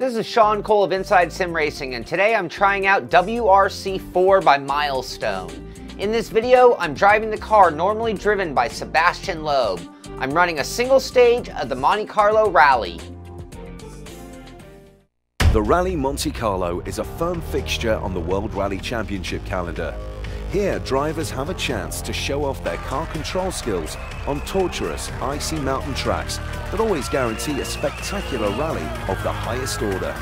This is Sean Cole of Inside Sim Racing and today I'm trying out WRC4 by Milestone. In this video, I'm driving the car normally driven by Sebastien Loeb. I'm running a single stage of the Monte Carlo Rally. The Rally Monte Carlo is a firm fixture on the World Rally Championship calendar. Here, drivers have a chance to show off their car control skills on tortuous, icy mountain tracks that always guarantee a spectacular rally of the highest order.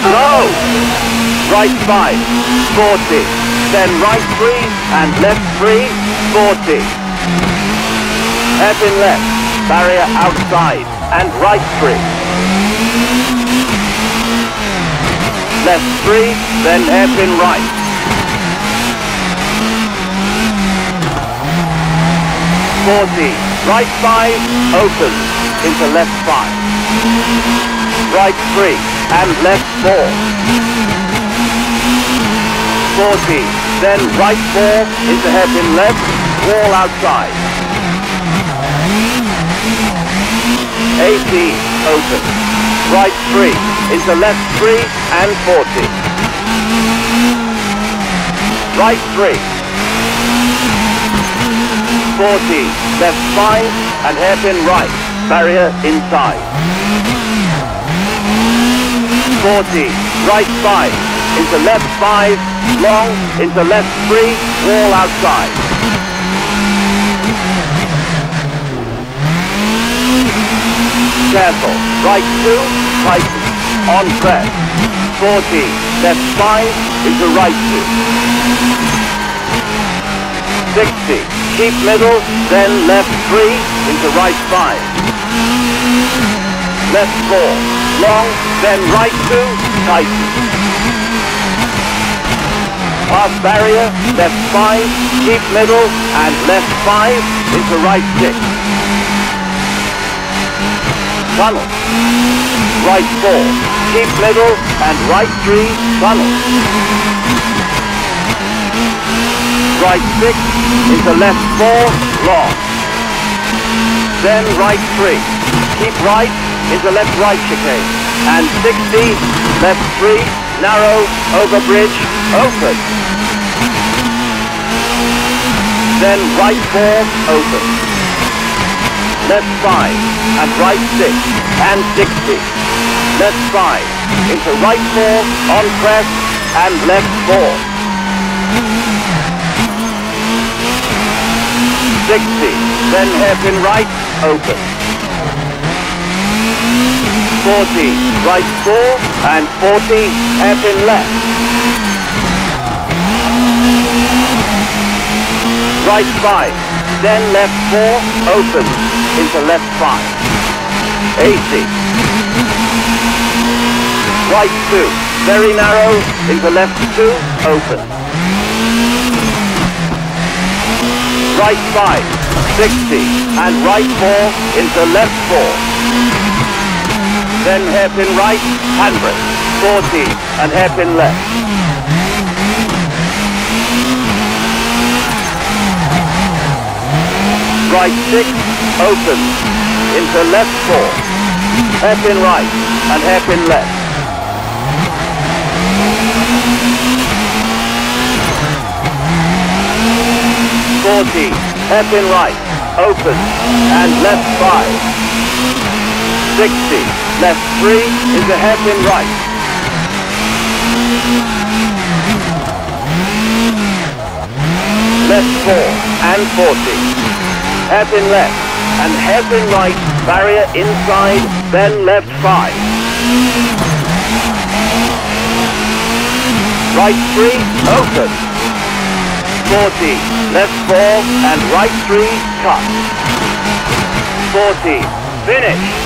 Slow! Right 5, 40. Then right 3 and left 3, 40. Hairpin left, barrier outside and right 3. Left 3, then hairpin right. Forty, right five, open, into left five. Right three, and left four. Forty, then right four, into hairpin left, wall outside. 80, open. Right 3, into left 3 and 40. Right 3. 40, left 5 and hairpin right. Barrier inside. 40, right 5, into left 5, long, into left 3, wall outside. Careful. Right two, tighten. On press. 40. Left five into right two. 60. Keep middle, then left three into right five. Left four. Long, then right two, tighten. Pass barrier, left five, keep middle, and left five into right six tunnel. Right four, keep middle and right three, tunnel. Right six, into left four, long. Then right three, keep right, into left right chicane. And 60, left three, narrow, over bridge, open. Then right four, open left 5, and right 6, and 60. Left 5, into right 4, on crest, and left 4. 60, then hairpin right, open. 40, right 4, and 40, hairpin left. Right 5, then left 4, open into left 5. 80. Right 2. Very narrow into left 2. Open. Right 5. 60. And right 4 into left 4. Then hairpin right, handbrake. 40 and hairpin left. Right 6 open into left four, hairpin right and hairpin left. Forty, hairpin right, open and left five. Sixty, left three into hairpin right. Left four and forty, hairpin left and hairpin right, barrier inside, then left five. Right three, open. 40, left four, and right three, cut. 40, finish.